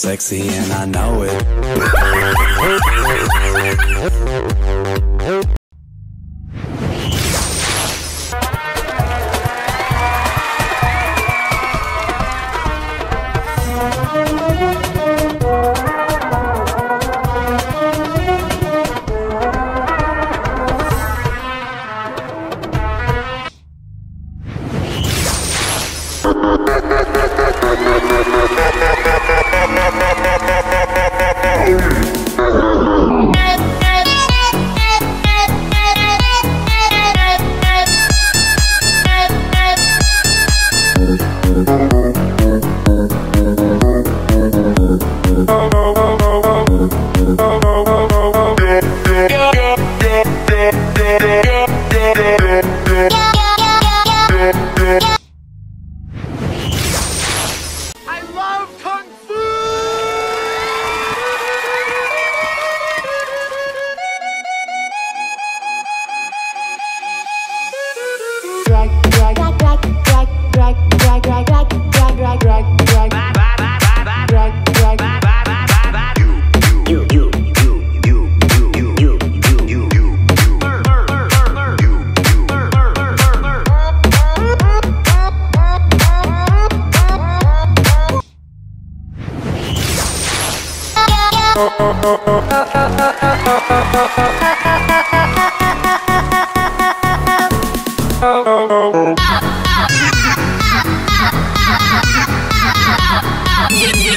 sexy and I know it. Yeah.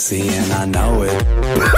sexy and I know it.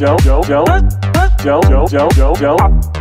Joe, Joe, Joe, Joe, Joe, Joe, Joe, Joe, Joe.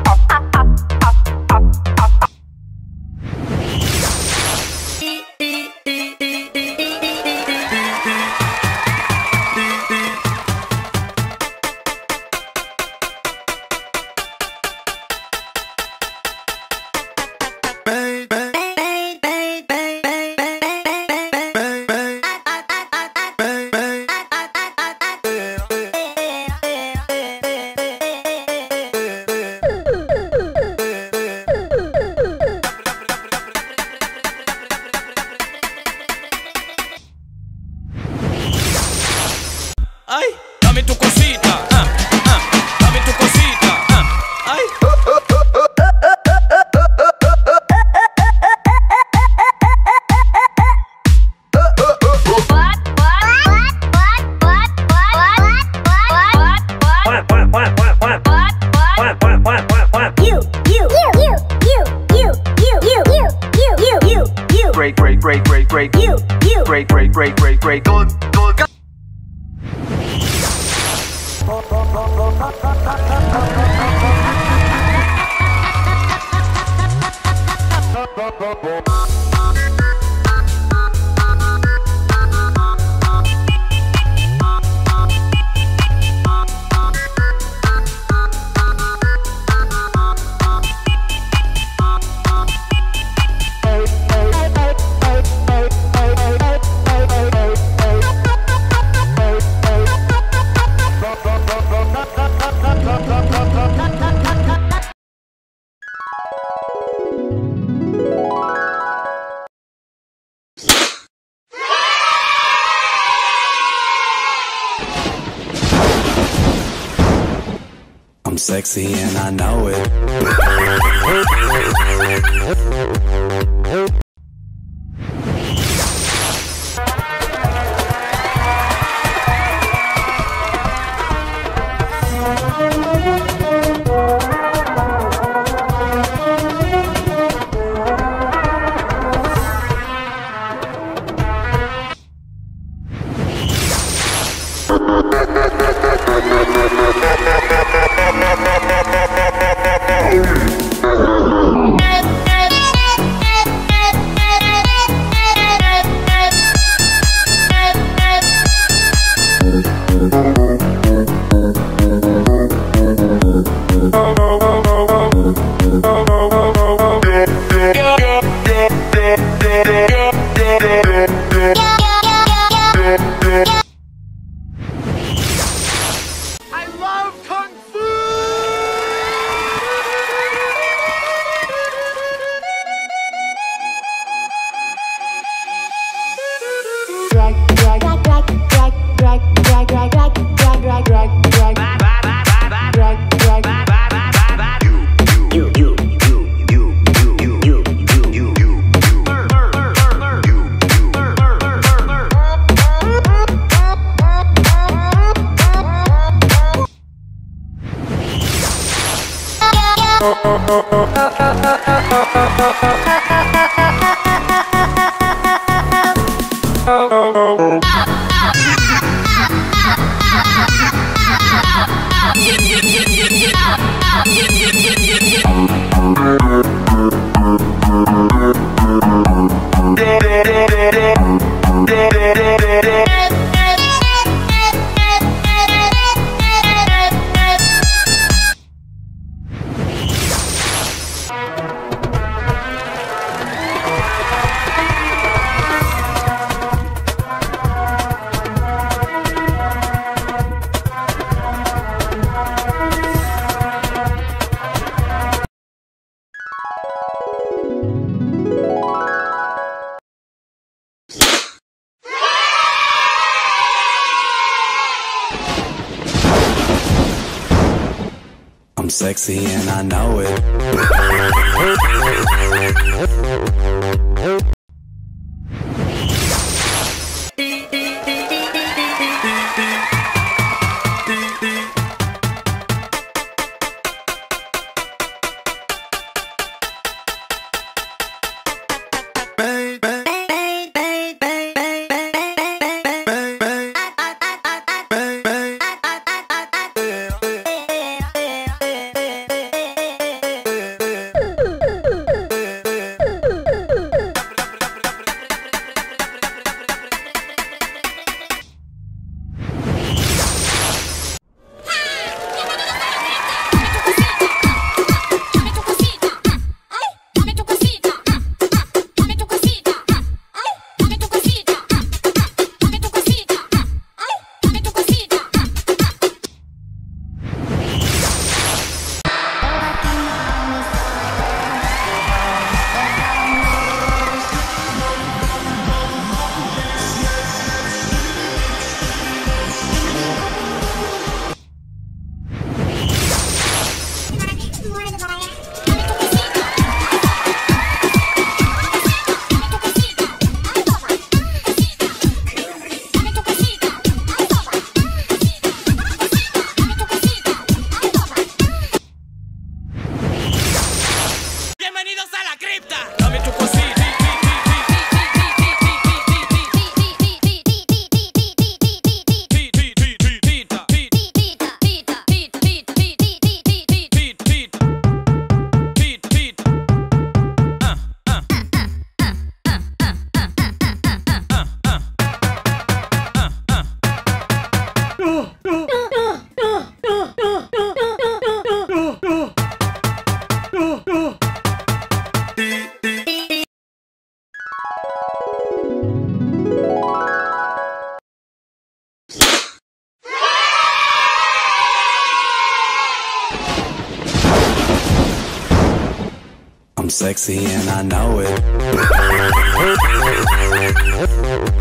sexy and I know it. sexy and I know it.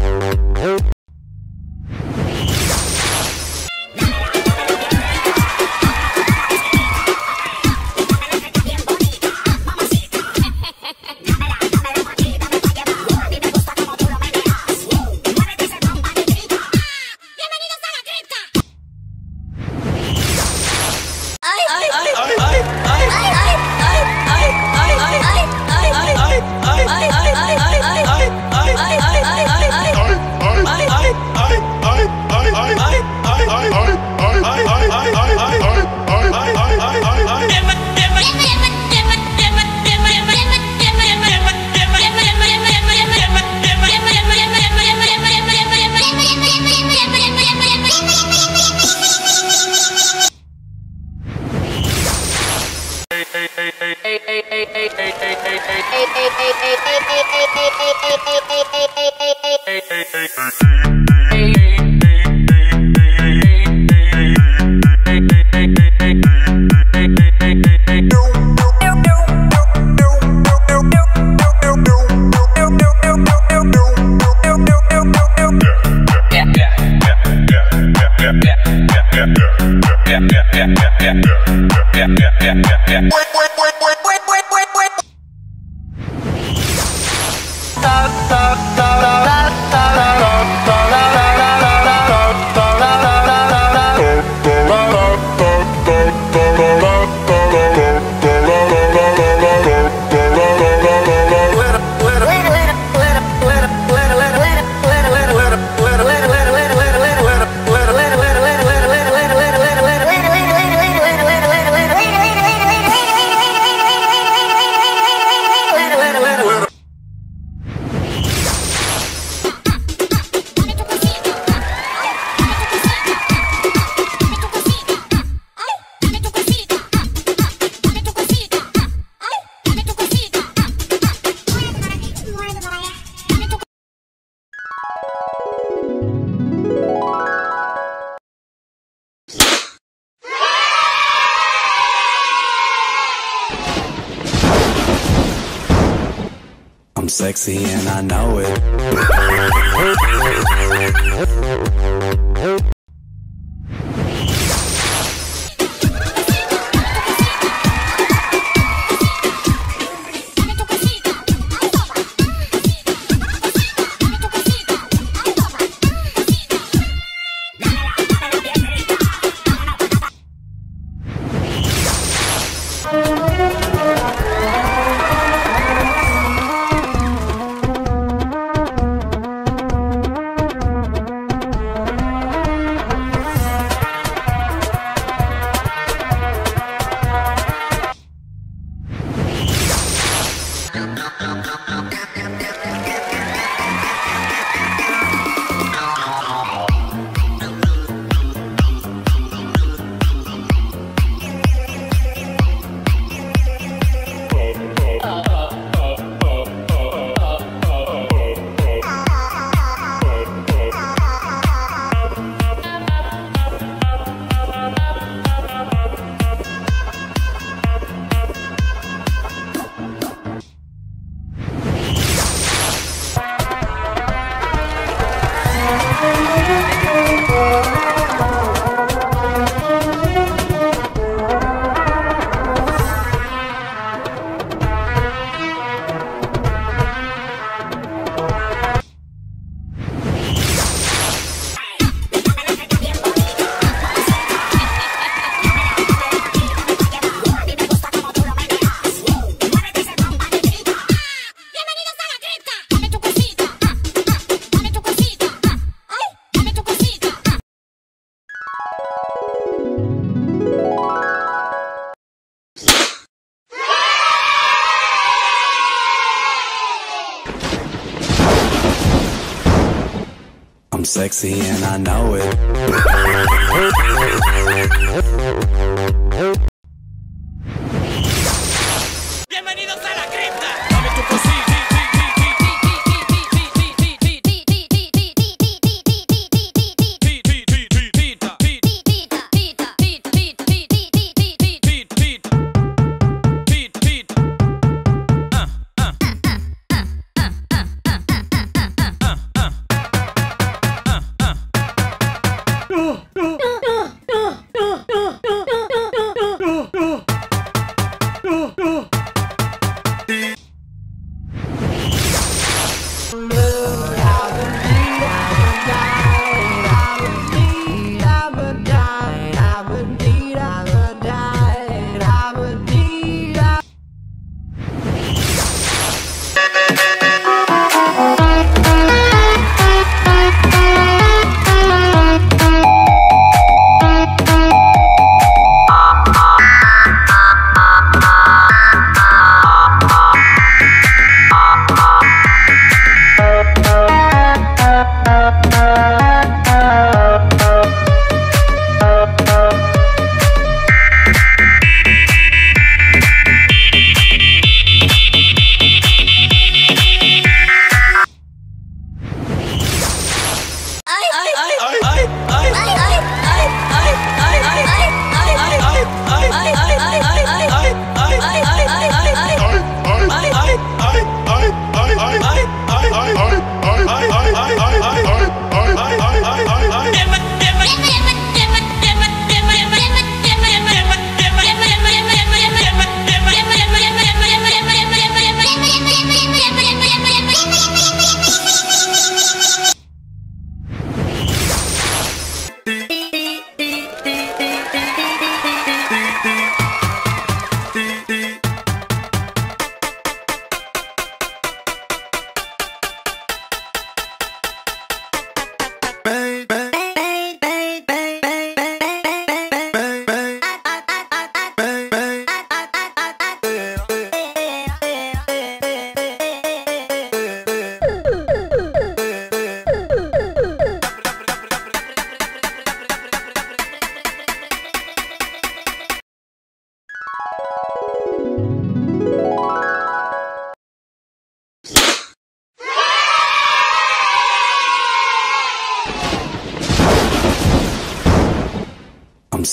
sexy and I know it.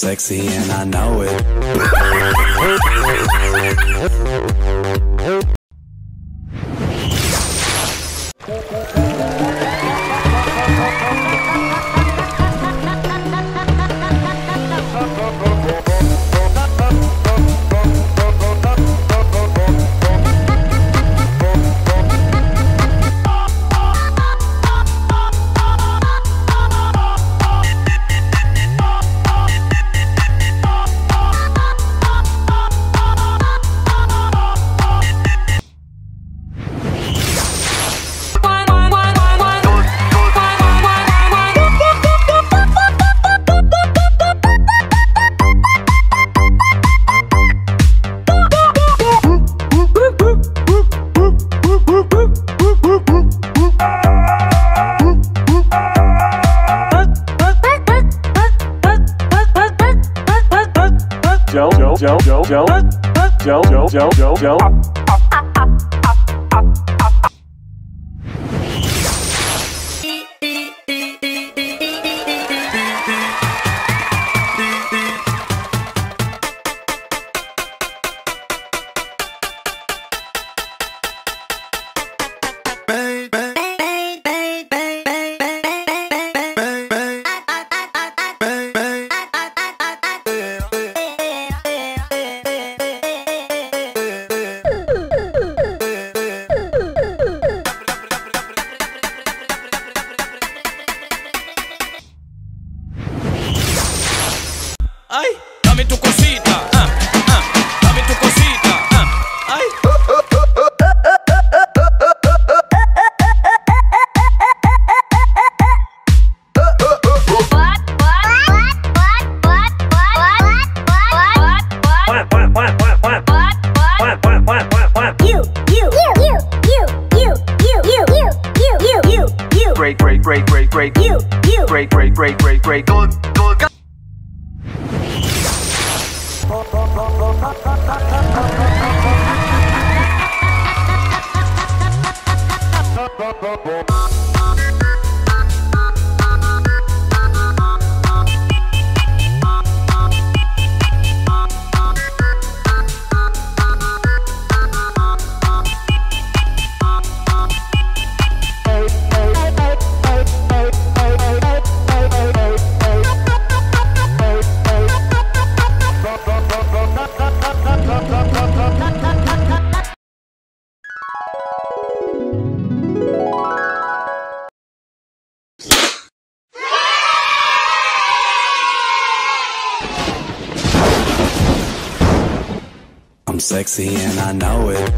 Sexy and I know it. Joe, Joe, Joe, Joe, Joe, Joe, Joe, Joe, Joe, Joe. Sexy and I know it.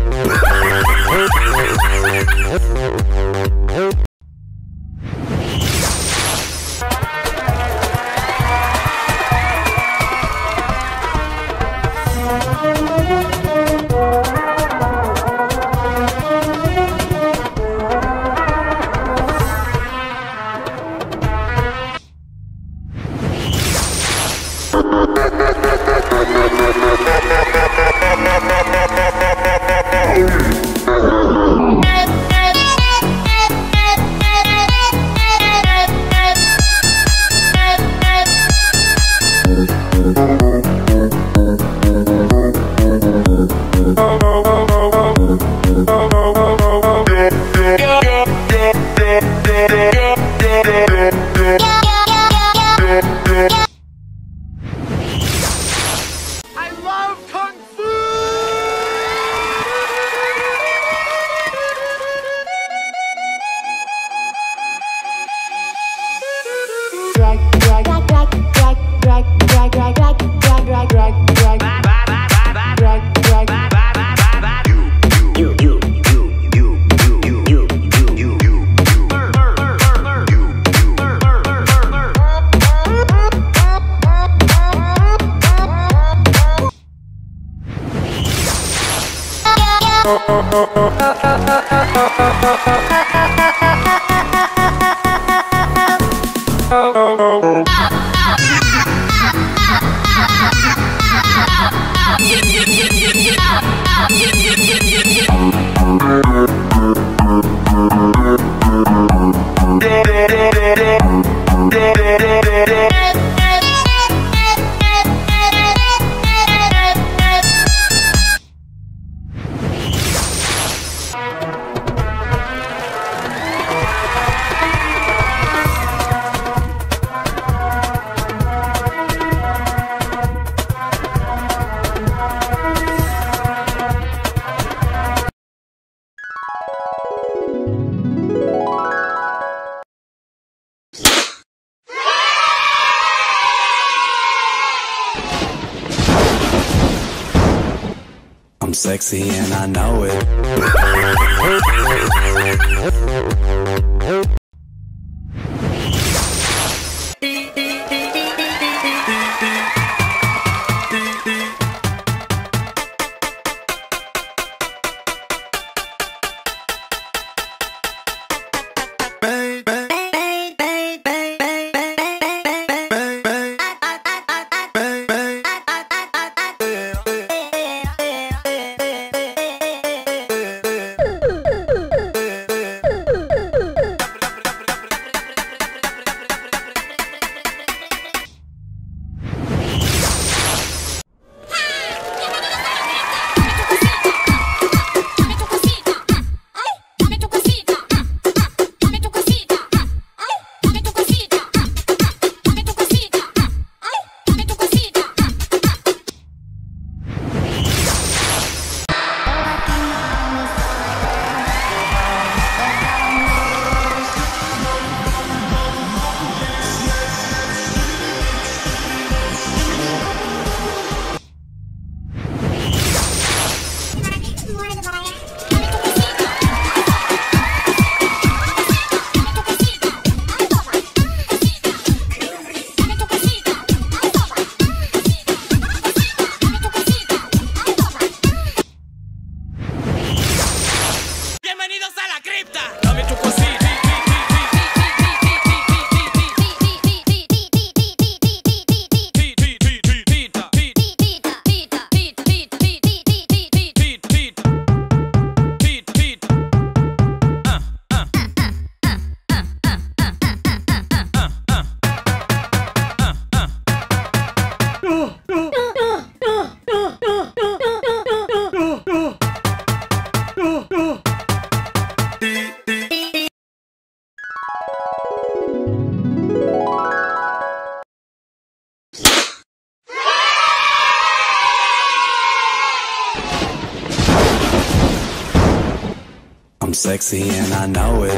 sexy and I know it.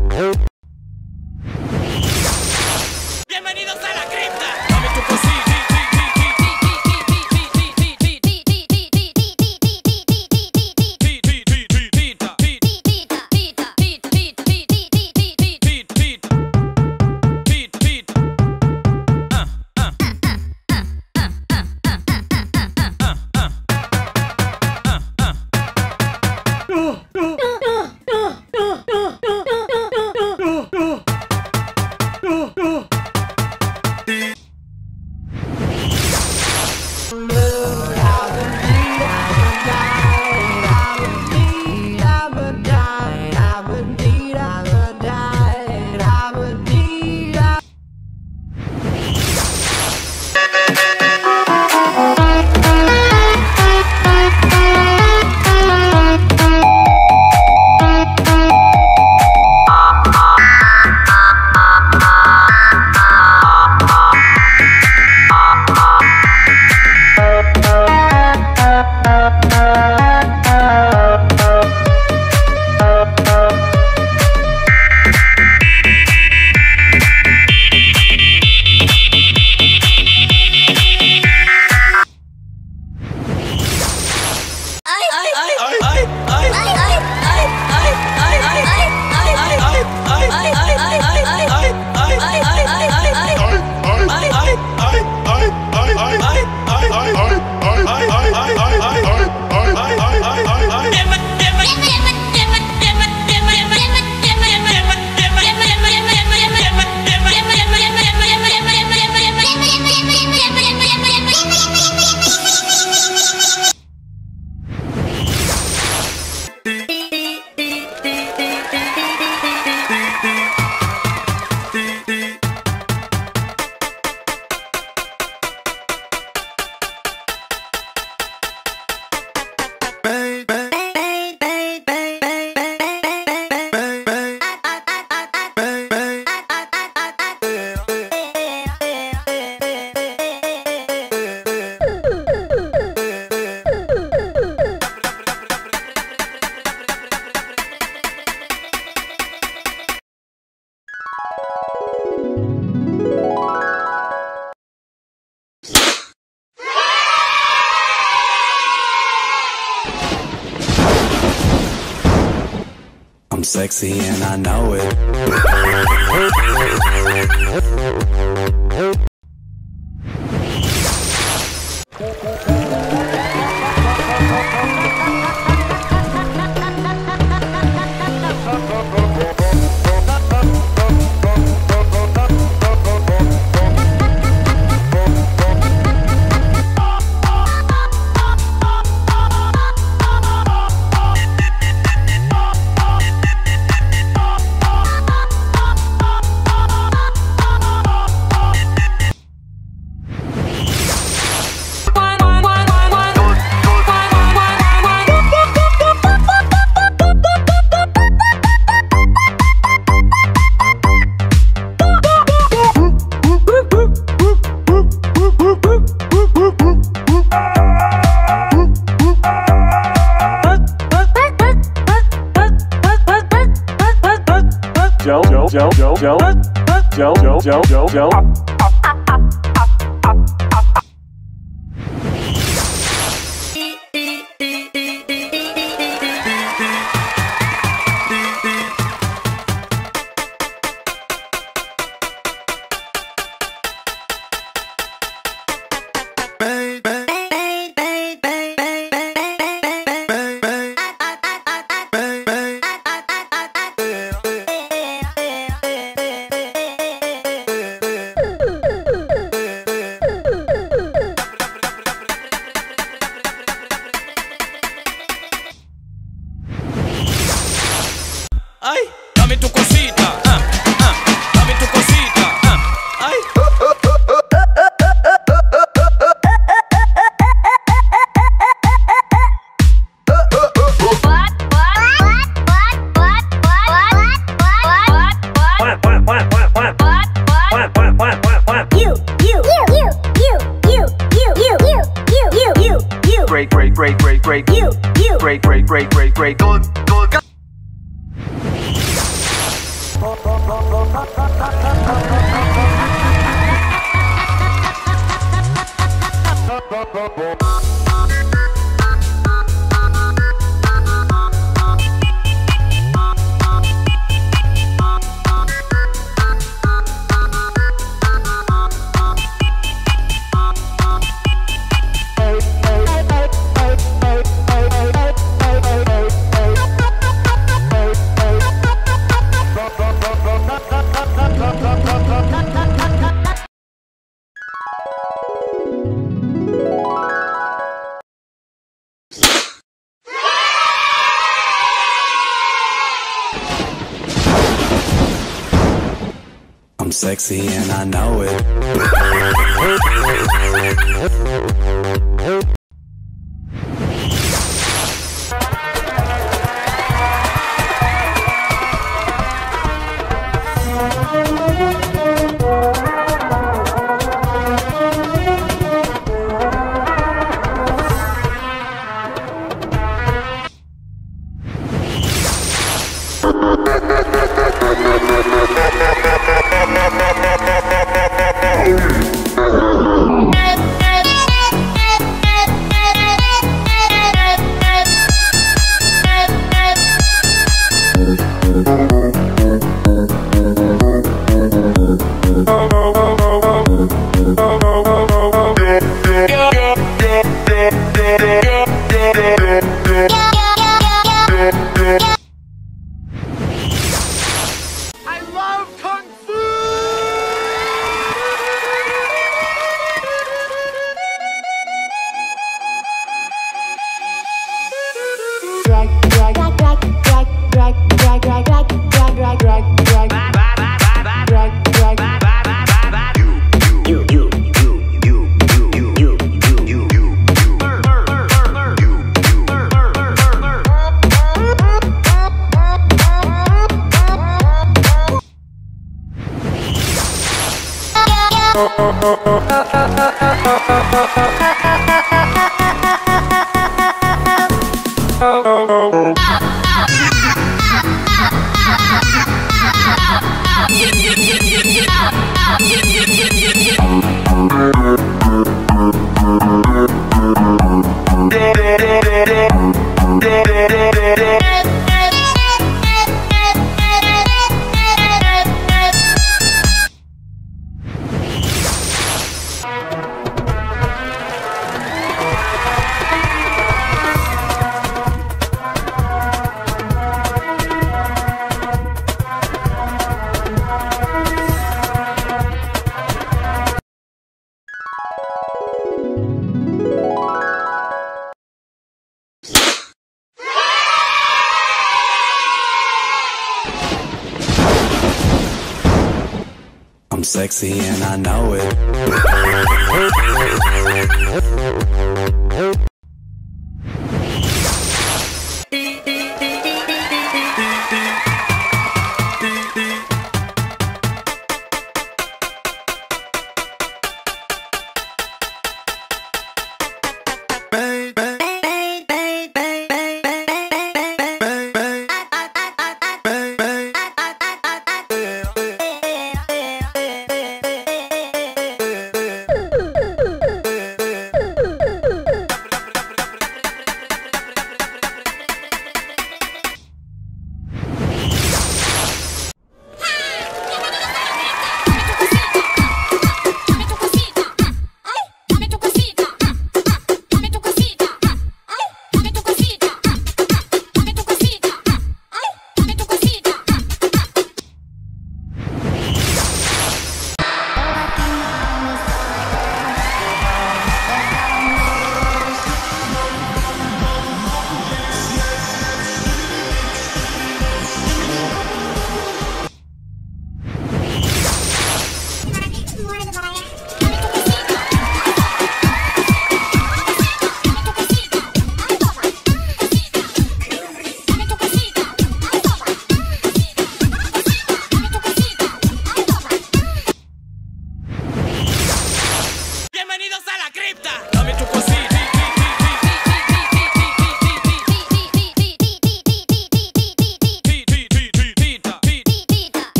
sexy and I know it. Joe, Joe, Joe, Joe, Joe, Joe, Joe, Joe, Joe. sexy and I know it.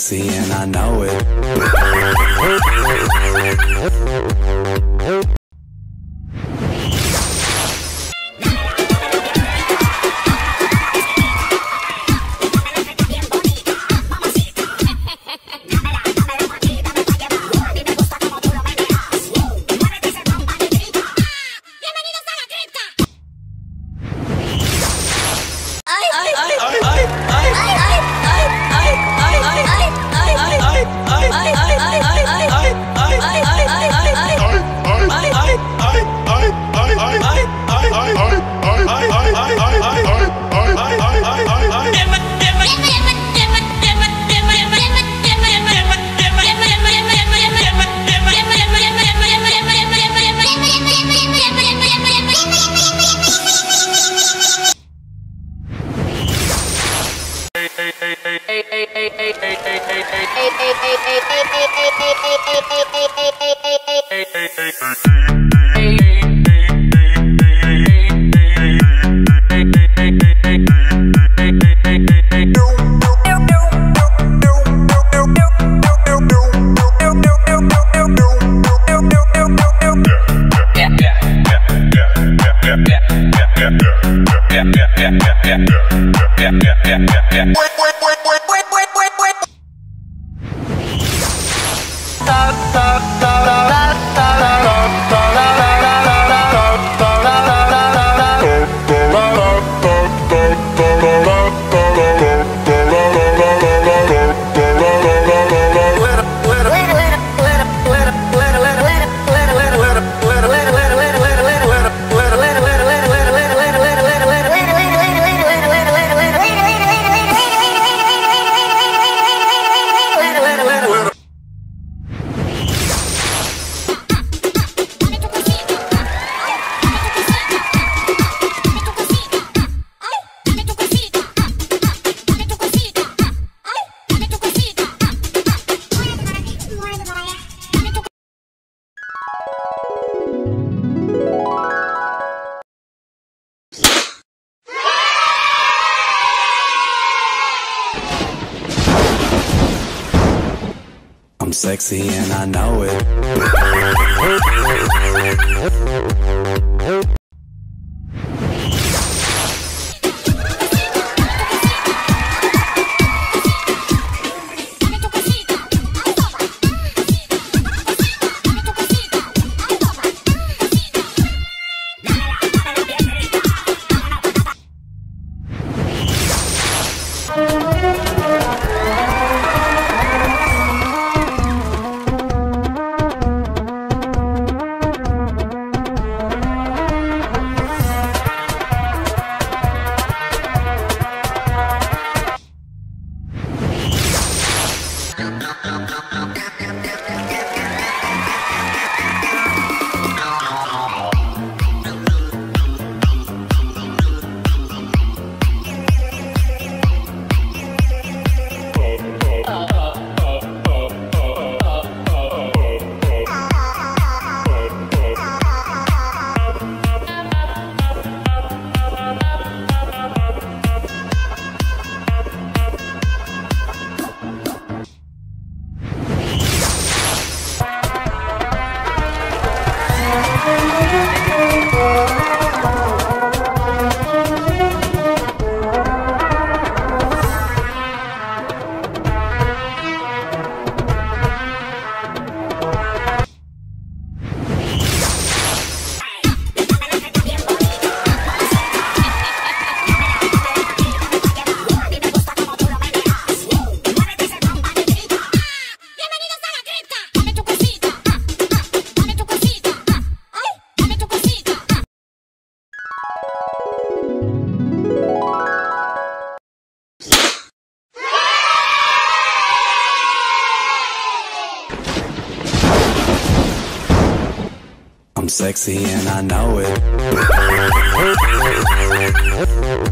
sexy and I know it. Sexy and I know it.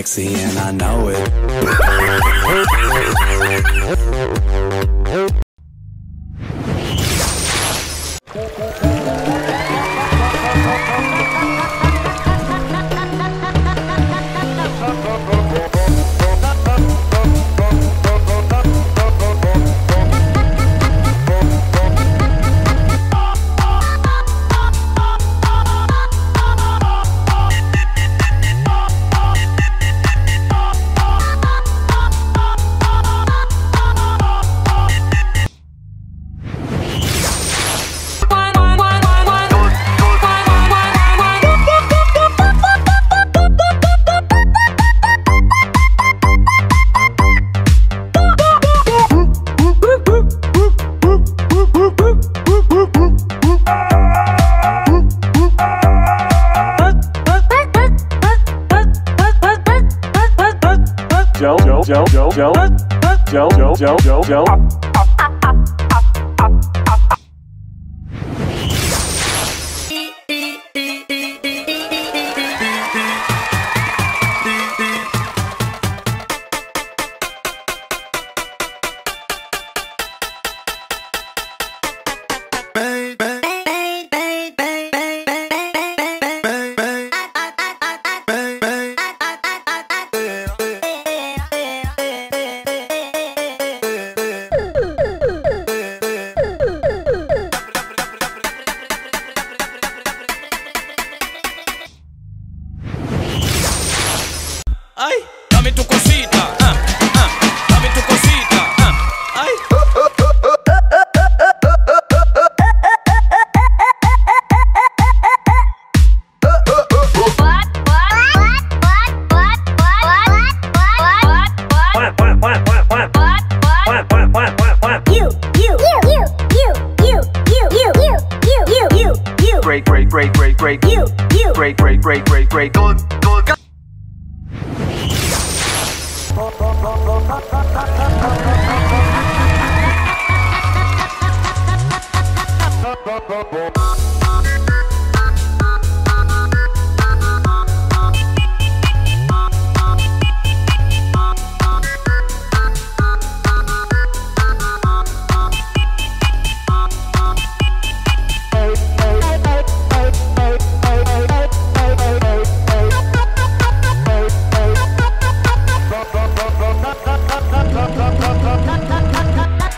sexy and I know Joe, Joe, Joe, Joe, Joe, Joe, Joe, Joe, Joe,